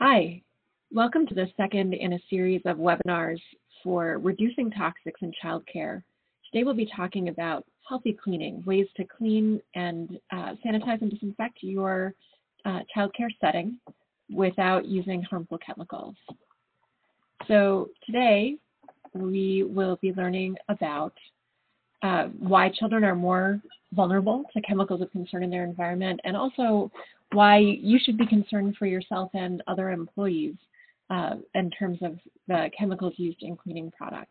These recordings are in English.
Hi, welcome to the second in a series of webinars for reducing toxics in childcare. Today we'll be talking about healthy cleaning, ways to clean and uh, sanitize and disinfect your uh, childcare setting without using harmful chemicals. So today we will be learning about uh, why children are more vulnerable to chemicals of concern in their environment and also why you should be concerned for yourself and other employees uh, in terms of the chemicals used in cleaning products.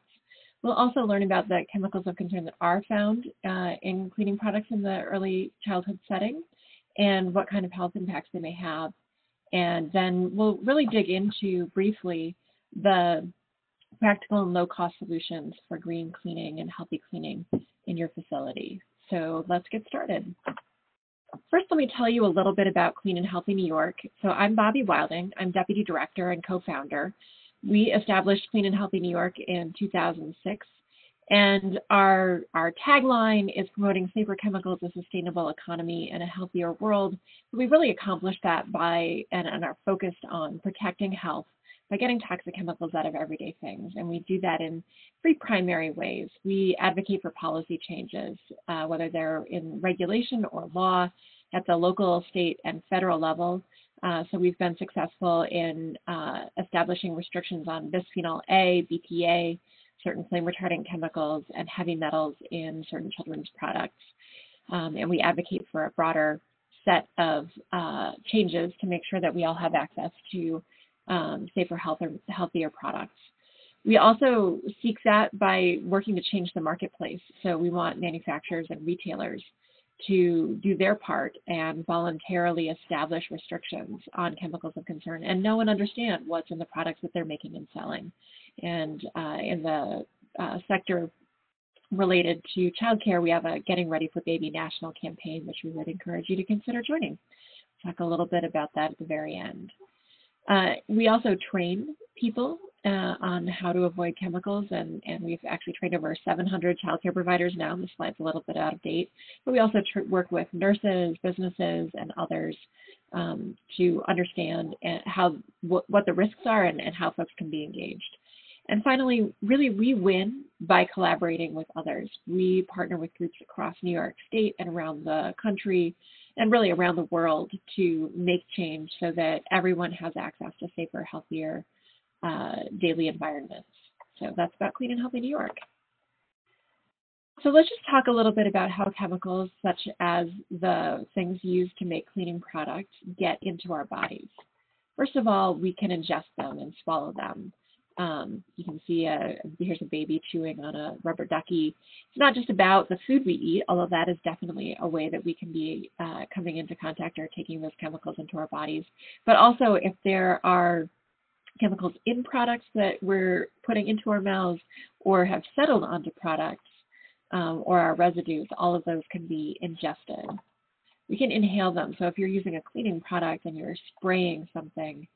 We'll also learn about the chemicals of concern that are found uh, in cleaning products in the early childhood setting and what kind of health impacts they may have. And then we'll really dig into briefly the practical and low cost solutions for green cleaning and healthy cleaning in your facility. So let's get started. First, let me tell you a little bit about Clean and Healthy New York. So I'm Bobbi Wilding. I'm Deputy Director and co-founder. We established Clean and Healthy New York in 2006. And our, our tagline is promoting safer chemicals, a sustainable economy, and a healthier world. We really accomplished that by and, and are focused on protecting health by getting toxic chemicals out of everyday things. And we do that in three primary ways. We advocate for policy changes, uh, whether they're in regulation or law at the local, state, and federal level. Uh, so we've been successful in uh, establishing restrictions on bisphenol A, BPA, certain flame retardant chemicals, and heavy metals in certain children's products. Um, and we advocate for a broader set of uh, changes to make sure that we all have access to um, safer, healthier, healthier products. We also seek that by working to change the marketplace. So we want manufacturers and retailers to do their part and voluntarily establish restrictions on chemicals of concern and know and understand what's in the products that they're making and selling. And uh, in the uh, sector related to childcare, we have a Getting Ready for Baby national campaign, which we would encourage you to consider joining. Talk a little bit about that at the very end. Uh, we also train people uh, on how to avoid chemicals, and, and we've actually trained over 700 childcare providers now. This slide's a little bit out of date, but we also work with nurses, businesses, and others um, to understand uh, how what, what the risks are and, and how folks can be engaged. And finally, really, we win by collaborating with others. We partner with groups across New York State and around the country and really around the world to make change so that everyone has access to safer, healthier uh, daily environments. So that's about Clean and Healthy New York. So let's just talk a little bit about how chemicals such as the things used to make cleaning products get into our bodies. First of all, we can ingest them and swallow them. Um, you can see a, here's a baby chewing on a rubber ducky. It's not just about the food we eat, although that is definitely a way that we can be uh, coming into contact or taking those chemicals into our bodies. But also if there are chemicals in products that we're putting into our mouths or have settled onto products um, or our residues, all of those can be ingested. We can inhale them. So if you're using a cleaning product and you're spraying something,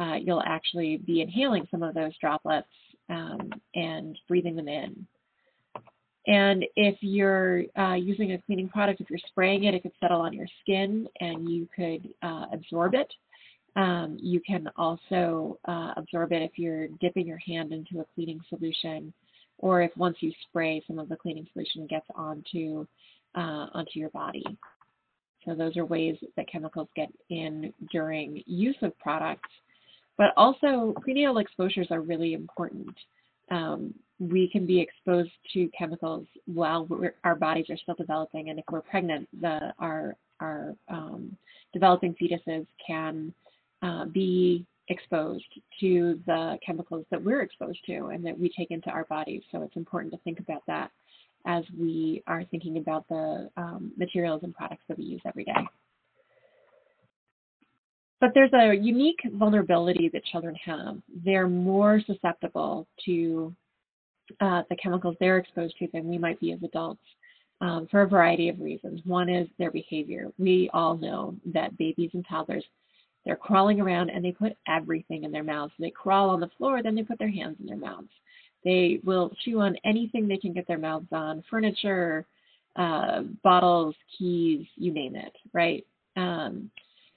uh, you'll actually be inhaling some of those droplets um, and breathing them in. And if you're uh, using a cleaning product, if you're spraying it, it could settle on your skin and you could uh, absorb it. Um, you can also uh, absorb it if you're dipping your hand into a cleaning solution or if once you spray, some of the cleaning solution gets onto, uh, onto your body. So those are ways that chemicals get in during use of products but also prenatal exposures are really important. Um, we can be exposed to chemicals while our bodies are still developing, and if we're pregnant, the, our our um, developing fetuses can uh, be exposed to the chemicals that we're exposed to and that we take into our bodies. So it's important to think about that as we are thinking about the um, materials and products that we use every day. But there's a unique vulnerability that children have. They're more susceptible to uh, the chemicals they're exposed to than we might be as adults um, for a variety of reasons. One is their behavior. We all know that babies and toddlers, they're crawling around and they put everything in their mouths. They crawl on the floor, then they put their hands in their mouths. They will chew on anything they can get their mouths on, furniture, uh, bottles, keys, you name it, right? Um,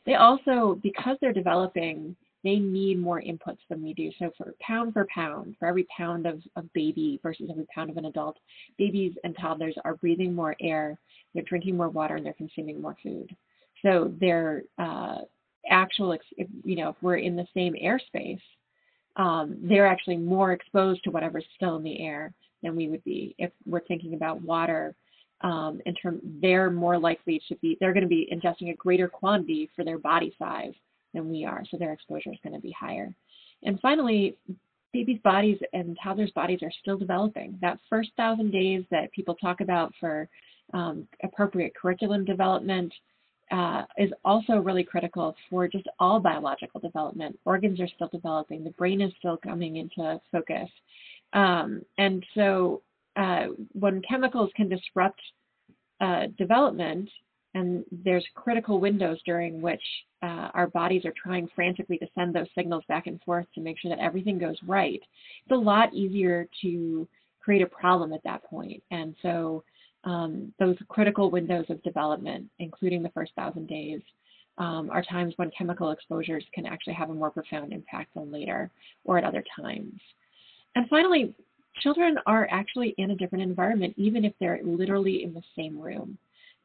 they also, because they're developing they need more inputs than we do. So for pound for pound, for every pound of, of baby versus every pound of an adult, babies and toddlers are breathing more air, they're drinking more water, and they're consuming more food. So their uh, actual, if, you know, if we're in the same airspace, um, they're actually more exposed to whatever's still in the air than we would be if we're thinking about water. Um, in term, they're more likely to be, they're going to be ingesting a greater quantity for their body size than we are, so their exposure is going to be higher. And finally, babies' bodies and toddlers' bodies are still developing. That first thousand days that people talk about for um, appropriate curriculum development uh, is also really critical for just all biological development. Organs are still developing, the brain is still coming into focus. Um, and so uh, when chemicals can disrupt uh, development, and there's critical windows during which uh, our bodies are trying frantically to send those signals back and forth to make sure that everything goes right. It's a lot easier to create a problem at that point. And so um, those critical windows of development, including the first thousand days, um, are times when chemical exposures can actually have a more profound impact than later or at other times. And finally, children are actually in a different environment, even if they're literally in the same room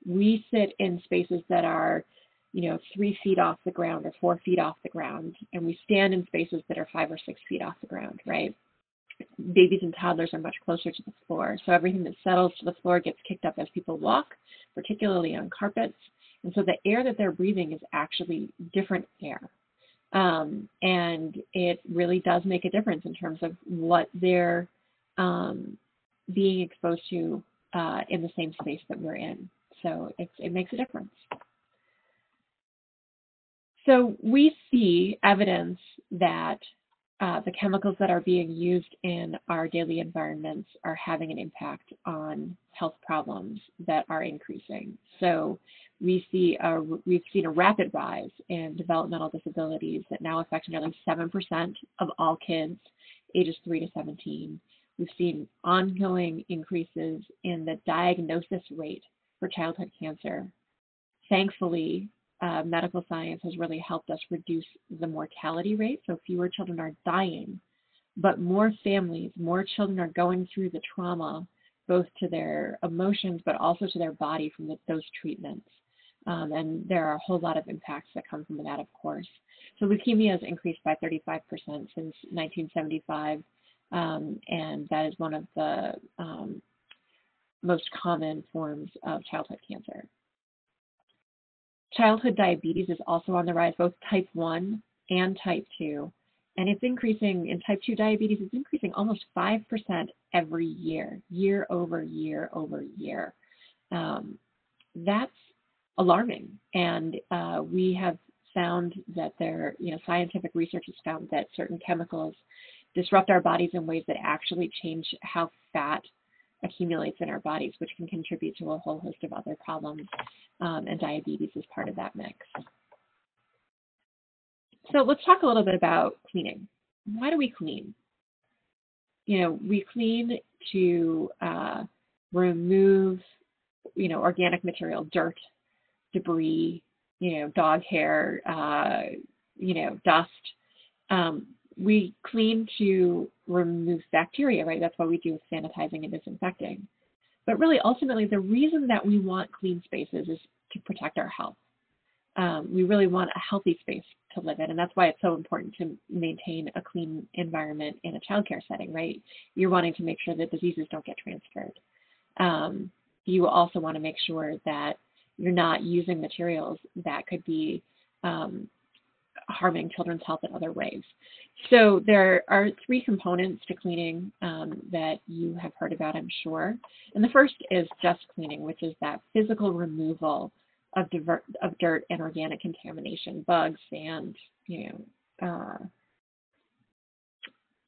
we sit in spaces that are, you know, three feet off the ground or four feet off the ground, and we stand in spaces that are five or six feet off the ground, right? Babies and toddlers are much closer to the floor, so everything that settles to the floor gets kicked up as people walk, particularly on carpets. And so the air that they're breathing is actually different air. Um, and it really does make a difference in terms of what they're um, being exposed to uh, in the same space that we're in. So it, makes a difference. So we see evidence that uh, the chemicals that are being used in our daily environments are having an impact on health problems that are increasing. So we see a, we've seen a rapid rise in developmental disabilities that now affect nearly 7% of all kids ages 3 to 17. We've seen ongoing increases in the diagnosis rate for childhood cancer. Thankfully, uh, medical science has really helped us reduce the mortality rate, so fewer children are dying, but more families, more children are going through the trauma, both to their emotions, but also to their body from the, those treatments. Um, and there are a whole lot of impacts that come from that, of course. So leukemia has increased by 35% since 1975, um, and that is one of the um, most common forms of childhood cancer. Childhood diabetes is also on the rise, both type 1 and type 2. And it's increasing in type 2 diabetes, it's increasing almost 5% every year, year over year over year. Um, that's alarming. And uh, we have found that there, you know, scientific research has found that certain chemicals disrupt our bodies in ways that actually change how fat accumulates in our bodies, which can contribute to a whole host of other problems, um, and diabetes is part of that mix. So let's talk a little bit about cleaning. Why do we clean? You know, we clean to uh, remove, you know, organic material, dirt, debris, you know, dog hair, uh, you know, dust. Um, we clean to remove bacteria, right? That's what we do with sanitizing and disinfecting. But really, ultimately, the reason that we want clean spaces is to protect our health. Um, we really want a healthy space to live in, and that's why it's so important to maintain a clean environment in a childcare setting, right? You're wanting to make sure that diseases don't get transferred. Um, you also want to make sure that you're not using materials that could be um, harming children's health in other ways. So there are three components to cleaning um, that you have heard about, I'm sure. And the first is just cleaning, which is that physical removal of, diver- of dirt and organic contamination, bugs, sand, you know, uh,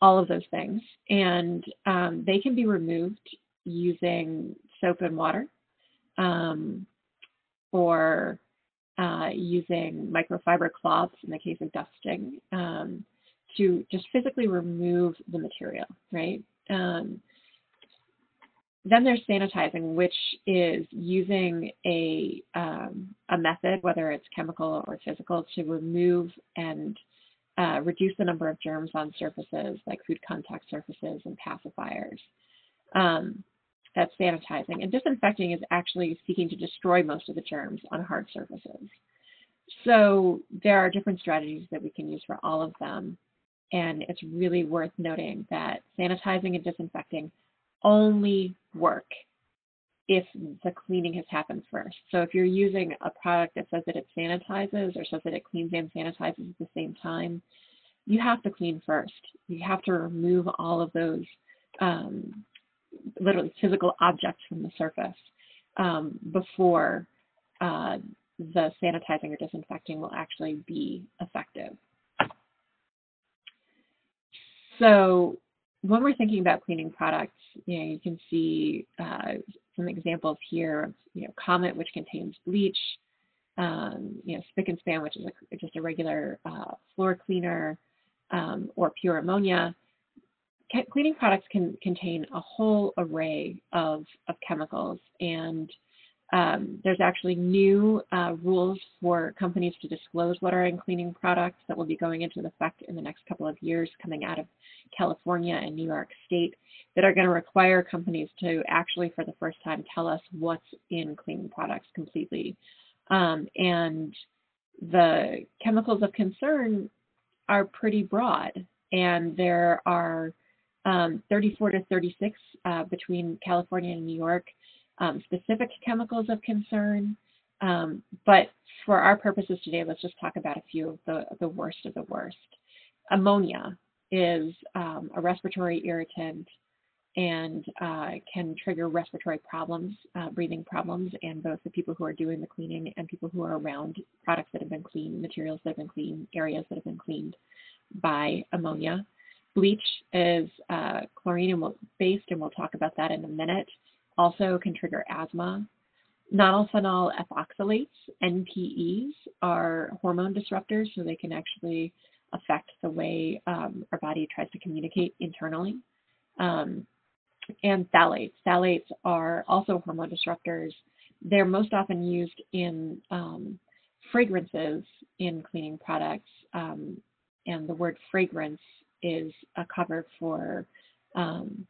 all of those things. And um, they can be removed using soap and water um, or uh, using microfiber cloths in the case of dusting um, to just physically remove the material, right? Um, then there's sanitizing, which is using a, um, a method, whether it's chemical or physical, to remove and uh, reduce the number of germs on surfaces like food contact surfaces and pacifiers. Um, that's sanitizing. And disinfecting is actually seeking to destroy most of the germs on hard surfaces. So there are different strategies that we can use for all of them. And it's really worth noting that sanitizing and disinfecting only work if the cleaning has happened first. So if you're using a product that says that it sanitizes or says that it cleans and sanitizes at the same time, you have to clean first. You have to remove all of those um, literally physical objects from the surface um, before uh, the sanitizing or disinfecting will actually be effective. So when we're thinking about cleaning products, you know, you can see uh, some examples here of, you know, Comet, which contains bleach, um, you know, Spic and Span, which is a, just a regular uh, floor cleaner, um, or pure ammonia. Cleaning products can contain a whole array of, of chemicals and um, there's actually new uh, rules for companies to disclose what are in cleaning products that will be going into effect in the next couple of years coming out of California and New York State that are going to require companies to actually, for the first time, tell us what's in cleaning products completely. Um, and the chemicals of concern are pretty broad, and there are um, 34 to 36 uh, between California and New York um, specific chemicals of concern. Um, but for our purposes today, let's just talk about a few of the, the worst of the worst. Ammonia is um, a respiratory irritant and uh, can trigger respiratory problems, uh, breathing problems, and both the people who are doing the cleaning and people who are around products that have been cleaned, materials that have been cleaned, areas that have been cleaned by ammonia. Bleach is uh, chlorine based, and we'll talk about that in a minute also can trigger asthma. Nonylphenol ethoxylates, NPEs, are hormone disruptors, so they can actually affect the way um, our body tries to communicate internally. Um, and phthalates. Phthalates are also hormone disruptors. They're most often used in um, fragrances in cleaning products, um, and the word fragrance is a cover for um,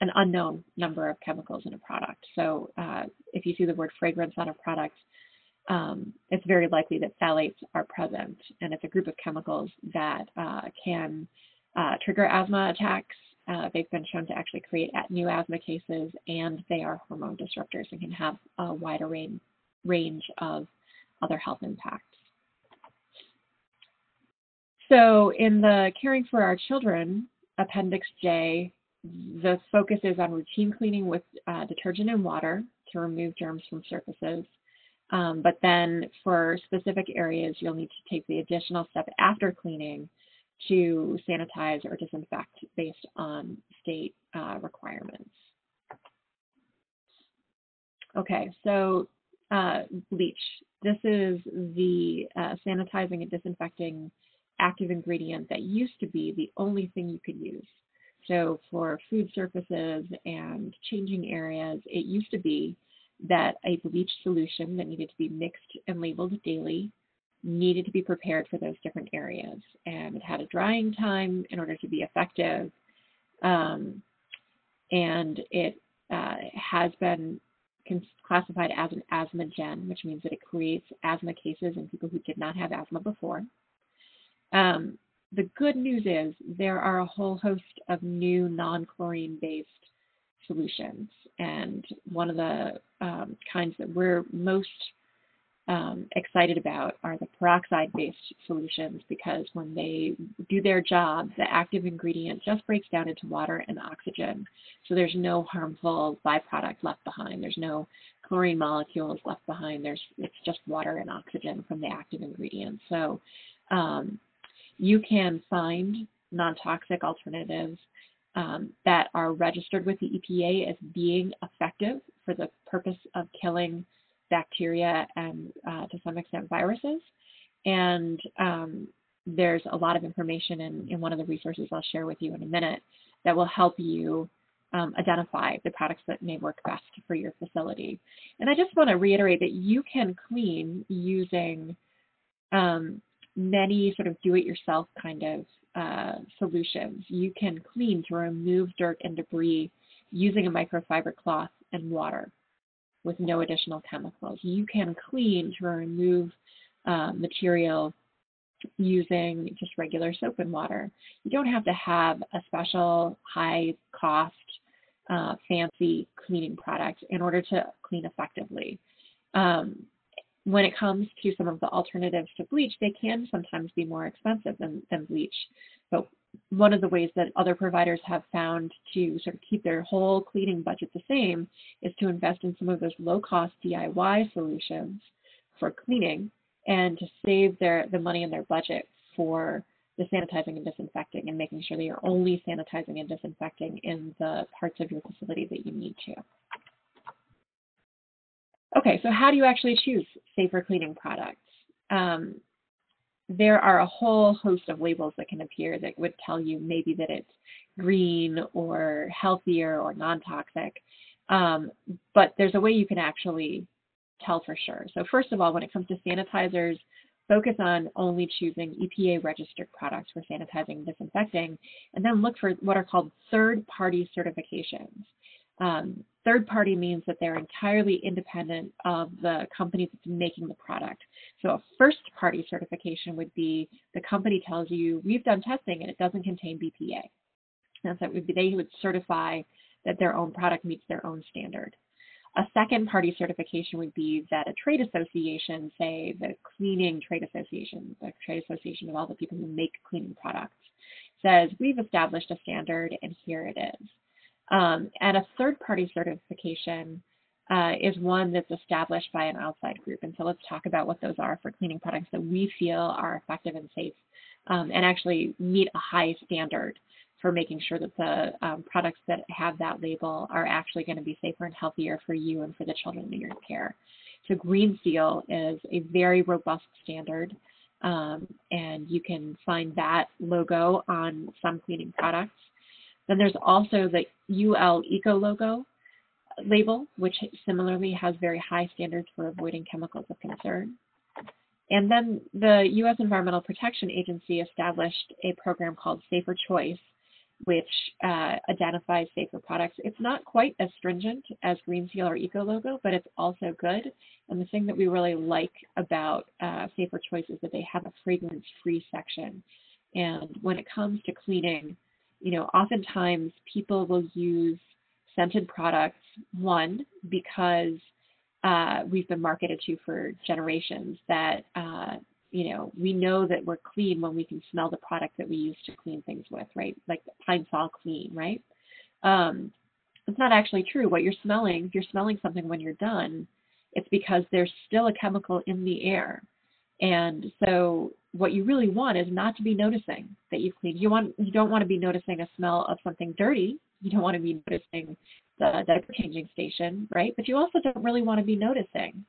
an unknown number of chemicals in a product. So uh, if you see the word fragrance on a product, um, it's very likely that phthalates are present, and it's a group of chemicals that uh, can uh, trigger asthma attacks. Uh, they've been shown to actually create new asthma cases, and they are hormone disruptors and can have a wider range, range of other health impacts. So in the Caring for Our Children, Appendix J the focus is on routine cleaning with uh, detergent and water to remove germs from surfaces. Um, but then for specific areas, you'll need to take the additional step after cleaning to sanitize or disinfect based on state uh, requirements. Okay, so uh, bleach. This is the uh, sanitizing and disinfecting active ingredient that used to be the only thing you could use. So for food surfaces and changing areas, it used to be that a bleach solution that needed to be mixed and labeled daily needed to be prepared for those different areas. And it had a drying time in order to be effective. Um, and it uh, has been classified as an asthmagen, which means that it creates asthma cases in people who did not have asthma before. Um, the good news is there are a whole host of new non-chlorine based solutions. And one of the um, kinds that we're most um, excited about are the peroxide based solutions because when they do their job, the active ingredient just breaks down into water and oxygen. So there's no harmful byproduct left behind. There's no chlorine molecules left behind. There's it's just water and oxygen from the active ingredient. So um, you can find non-toxic alternatives um, that are registered with the EPA as being effective for the purpose of killing bacteria and uh, to some extent viruses. And um, there's a lot of information in, in one of the resources I'll share with you in a minute that will help you um, identify the products that may work best for your facility. And I just want to reiterate that you can clean using um, many sort of do-it-yourself kind of uh, solutions. You can clean to remove dirt and debris using a microfiber cloth and water with no additional chemicals. You can clean to remove uh, material using just regular soap and water. You don't have to have a special high cost uh, fancy cleaning product in order to clean effectively. Um, when it comes to some of the alternatives to bleach, they can sometimes be more expensive than, than bleach. But one of the ways that other providers have found to sort of keep their whole cleaning budget the same is to invest in some of those low cost DIY solutions for cleaning and to save their the money in their budget for the sanitizing and disinfecting and making sure that you're only sanitizing and disinfecting in the parts of your facility that you need to. Okay, so how do you actually choose safer cleaning products? Um, there are a whole host of labels that can appear that would tell you maybe that it's green or healthier or non-toxic, um, but there's a way you can actually tell for sure. So first of all, when it comes to sanitizers, focus on only choosing EPA registered products for sanitizing and disinfecting, and then look for what are called third party certifications. Um, third party means that they're entirely independent of the company that's making the product. So a first party certification would be the company tells you, we've done testing and it doesn't contain BPA. And so would be, they would certify that their own product meets their own standard. A second party certification would be that a trade association, say the cleaning trade association, the trade association of all the people who make cleaning products, says we've established a standard and here it is. Um, and a third party certification uh, is one that's established by an outside group. And so let's talk about what those are for cleaning products that we feel are effective and safe um, and actually meet a high standard for making sure that the um, products that have that label are actually going to be safer and healthier for you and for the children in your care. So Green Seal is a very robust standard, um, and you can find that logo on some cleaning products. Then there's also the UL EcoLogo label, which similarly has very high standards for avoiding chemicals of concern. And then the U.S. Environmental Protection Agency established a program called Safer Choice, which uh, identifies safer products. It's not quite as stringent as Green Seal or EcoLogo, but it's also good. And the thing that we really like about uh, Safer Choice is that they have a fragrance-free section. And when it comes to cleaning, you know, oftentimes people will use scented products, one, because uh, we've been marketed to for generations that uh, you know, we know that we're clean when we can smell the product that we use to clean things with, right? Like Pine-Sol Clean, right? Um, it's not actually true. What you're smelling, if you're smelling something when you're done, it's because there's still a chemical in the air. And so what you really want is not to be noticing that you've cleaned. You want you don't want to be noticing a smell of something dirty. You don't want to be noticing the diaper changing station, right? But you also don't really want to be noticing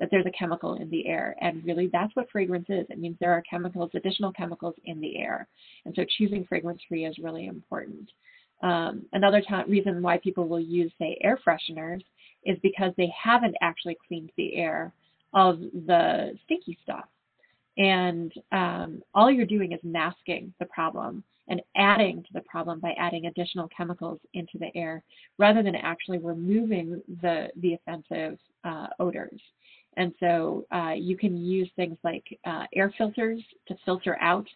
that there's a chemical in the air. And really, that's what fragrance is. It means there are chemicals, additional chemicals in the air. And so choosing fragrance free is really important. Um, another reason why people will use, say, air fresheners is because they haven't actually cleaned the air of the stinky stuff. And um, all you're doing is masking the problem and adding to the problem by adding additional chemicals into the air rather than actually removing the, the offensive uh, odors. And so uh, you can use things like uh, air filters to filter out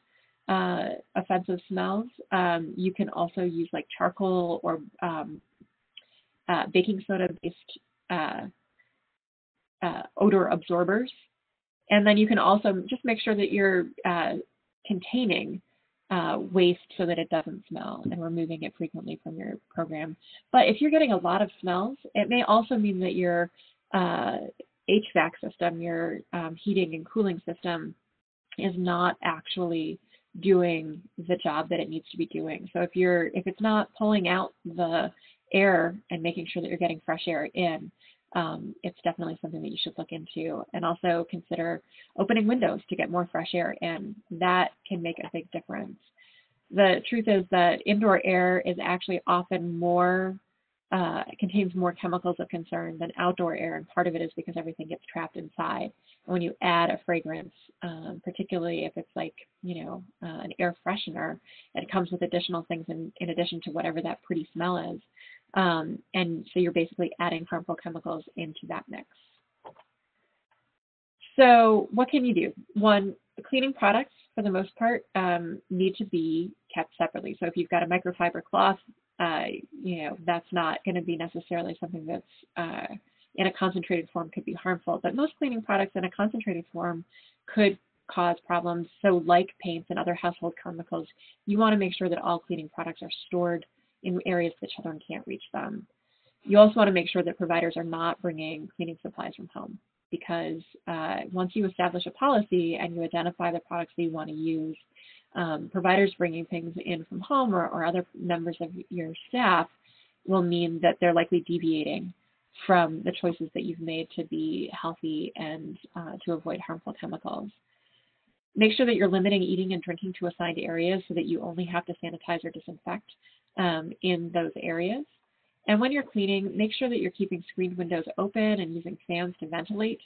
uh, offensive smells. Um, you can also use like charcoal or um, uh, baking soda based uh, uh, odor absorbers. And then you can also just make sure that you're containing waste so that it doesn't smell and removing it frequently from your program. But if you're getting a lot of smells, it may also mean that you're uh, HVAC system, your um, heating and cooling system, is not actually doing the job that it needs to be doing. So if you're if it's not pulling out the air and making sure that you're getting fresh air in, um, it's definitely something that you should look into. And also consider opening windows to get more fresh air in. That can make a big difference. The truth is that indoor air is actually often more uh, contains more chemicals of concern than outdoor air, and part of it is because everything gets trapped inside. And when you add a fragrance, um, particularly if it's like, you know, uh, an air freshener, it comes with additional things in, in addition to whatever that pretty smell is. Um, and so you're basically adding harmful chemicals into that mix. So what can you do? One, cleaning products for the most part um, need to be kept separately. So if you've got a microfiber cloth, uh, you know, that's not going to be necessarily something that's uh, in a concentrated form could be harmful. But most cleaning products in a concentrated form could cause problems. So like paints and other household chemicals, you want to make sure that all cleaning products are stored in areas that children can't reach them. You also want to make sure that providers are not bringing cleaning supplies from home because uh, once you establish a policy and you identify the products that you want to use, um, providers bringing things in from home or, or other members of your staff will mean that they're likely deviating from the choices that you've made to be healthy and uh, to avoid harmful chemicals. Make sure that you're limiting eating and drinking to assigned areas so that you only have to sanitize or disinfect um, in those areas. And when you're cleaning, make sure that you're keeping screened windows open and using fans to ventilate.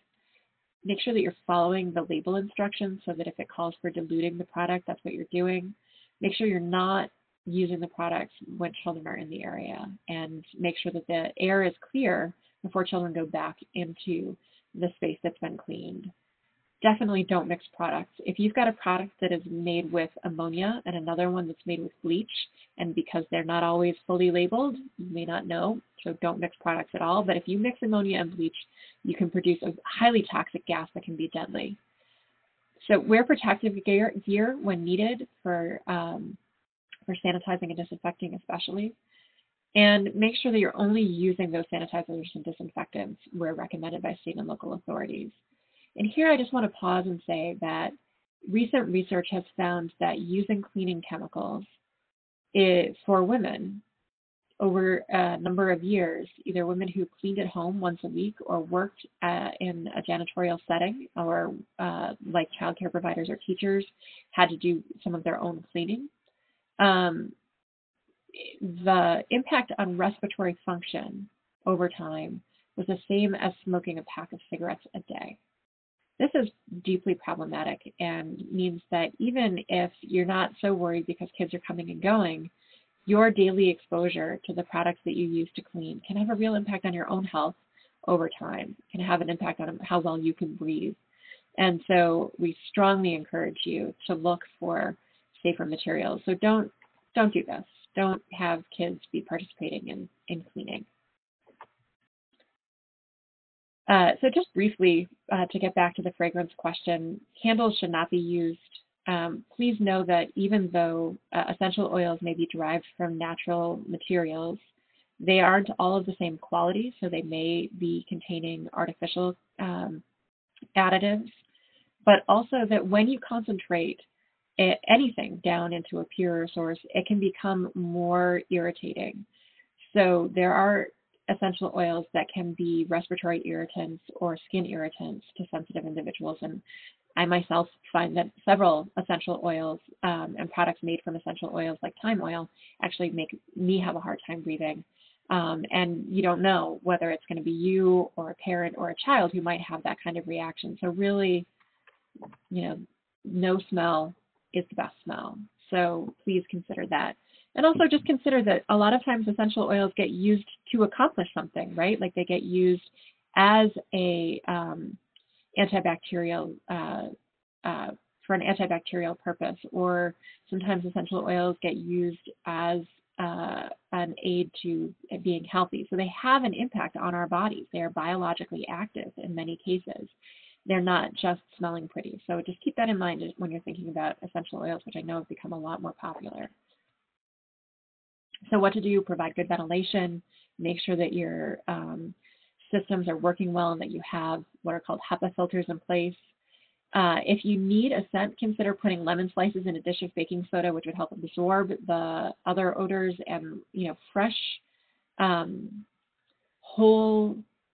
Make sure that you're following the label instructions so that if it calls for diluting the product, that's what you're doing. Make sure you're not using the products when children are in the area and make sure that the air is clear before children go back into the space that's been cleaned definitely don't mix products. If you've got a product that is made with ammonia and another one that's made with bleach, and because they're not always fully labeled, you may not know, so don't mix products at all. But if you mix ammonia and bleach, you can produce a highly toxic gas that can be deadly. So wear protective gear, gear when needed for, um, for sanitizing and disinfecting especially. And make sure that you're only using those sanitizers and disinfectants where recommended by state and local authorities. And here I just want to pause and say that recent research has found that using cleaning chemicals for women over a number of years, either women who cleaned at home once a week or worked uh, in a janitorial setting or uh, like childcare providers or teachers had to do some of their own cleaning. Um, the impact on respiratory function over time was the same as smoking a pack of cigarettes a day. This is deeply problematic and means that even if you're not so worried because kids are coming and going, your daily exposure to the products that you use to clean can have a real impact on your own health over time, can have an impact on how well you can breathe. And so we strongly encourage you to look for safer materials. So don't don't do this. Don't have kids be participating in, in cleaning. Uh, so just briefly, uh, to get back to the fragrance question, candles should not be used. Um, please know that even though uh, essential oils may be derived from natural materials, they aren't all of the same quality, so they may be containing artificial um, additives, but also that when you concentrate anything down into a pure source, it can become more irritating. So there are essential oils that can be respiratory irritants or skin irritants to sensitive individuals. And I myself find that several essential oils um, and products made from essential oils like thyme oil actually make me have a hard time breathing. Um, and you don't know whether it's going to be you or a parent or a child who might have that kind of reaction. So really, you know, no smell is the best smell. So please consider that. And also just consider that a lot of times essential oils get used to accomplish something, right? Like they get used as a um, antibacterial uh, uh, for an antibacterial purpose, or sometimes essential oils get used as uh, an aid to being healthy. So they have an impact on our bodies. They are biologically active in many cases. They're not just smelling pretty. So just keep that in mind when you're thinking about essential oils, which I know have become a lot more popular. So what to do, provide good ventilation, make sure that your um, systems are working well and that you have what are called HEPA filters in place. Uh, if you need a scent, consider putting lemon slices in a dish of baking soda, which would help absorb the other odors and, you know, fresh um, whole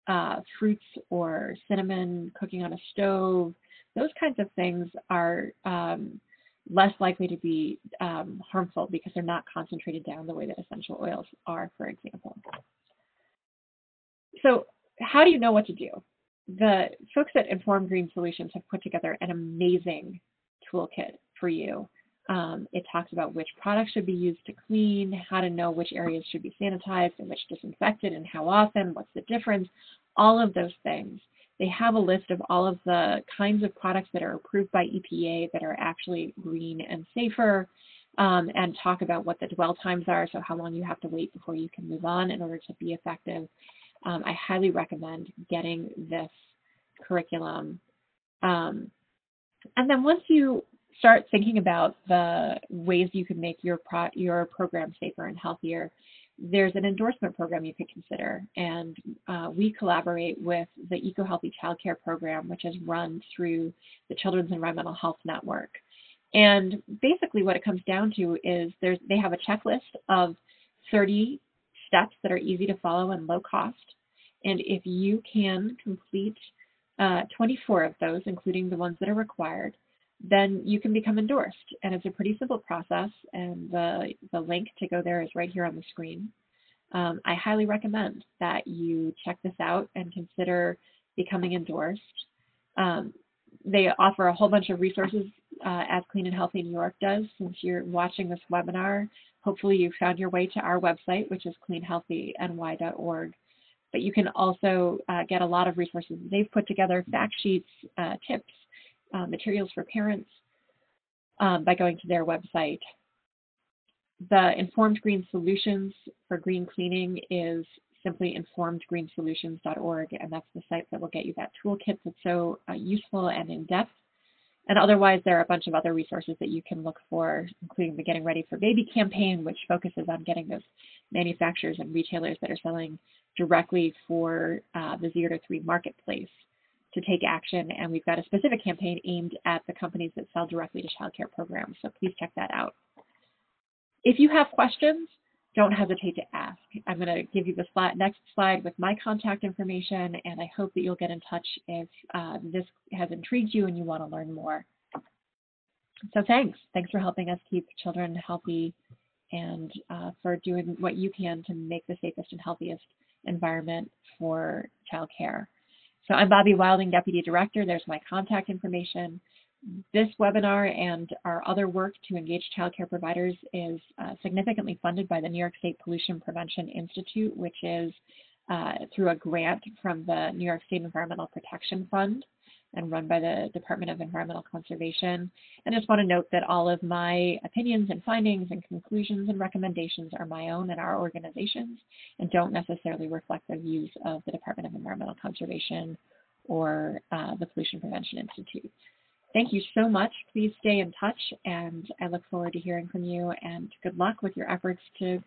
uh, fruits or cinnamon cooking on a stove. Those kinds of things are um, less likely to be um, harmful because they're not concentrated down the way that essential oils are, for example. so how do you know what to do? The folks at Informed Green Solutions have put together an amazing toolkit for you. Um, it talks about which products should be used to clean, how to know which areas should be sanitized and which disinfected and how often, what's the difference, all of those things. They have a list of all of the kinds of products that are approved by EPA that are actually green and safer um, and talk about what the dwell times are, so how long you have to wait before you can move on in order to be effective. Um, I highly recommend getting this curriculum. Um, and then once you start thinking about the ways you can make your pro your program safer and healthier, there's an endorsement program you could consider. And uh, we collaborate with the Eco Healthy Childcare Program, which is run through the Children's Environmental Health Network. And basically what it comes down to is there's they have a checklist of 30 steps that are easy to follow and low cost. And if you can complete uh, 24 of those, including the ones that are required, then you can become endorsed. And it's a pretty simple process, and the, the link to go there is right here on the screen. Um, I highly recommend that you check this out and consider becoming endorsed. Um, they offer a whole bunch of resources uh, as Clean and Healthy New York does. Since you're watching this webinar, hopefully you found your way to our website, which is cleanhealthyny.org. But you can also uh, get a lot of resources. They've put together fact sheets, uh, tips, uh, materials for parents um, by going to their website. The Informed Green Solutions for green cleaning is simply informedgreensolutions.org, and that's the site that will get you that toolkit that's so uh, useful and in-depth. And otherwise, there are a bunch of other resources that you can look for, including the Getting Ready for Baby campaign, which focuses on getting those manufacturers and retailers that are selling directly for uh, the zero to three marketplace to take action. And we've got a specific campaign aimed at the companies that sell directly to childcare programs. So please check that out. If you have questions, don't hesitate to ask. I'm going to give you the slide, next slide with my contact information, and I hope that you'll get in touch if uh, this has intrigued you and you want to learn more. So thanks. Thanks for helping us keep children healthy and uh, for doing what you can to make the safest and healthiest environment for childcare. So I'm Bobbi Wilding, Deputy Director. There's my contact information. This webinar and our other work to engage childcare providers is uh, significantly funded by the New York State Pollution Prevention Institute, which is uh, through a grant from the New York State Environmental Protection Fund and run by the Department of Environmental Conservation. And I just want to note that all of my opinions and findings and conclusions and recommendations are my own and our organizations and don't necessarily reflect the views of the Department of Environmental Conservation or uh, the Pollution Prevention Institute. Thank you so much. Please stay in touch, and I look forward to hearing from you. And good luck with your efforts to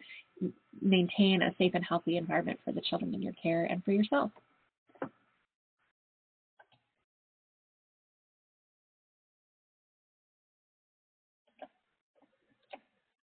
maintain a safe and healthy environment for the children in your care and for yourself.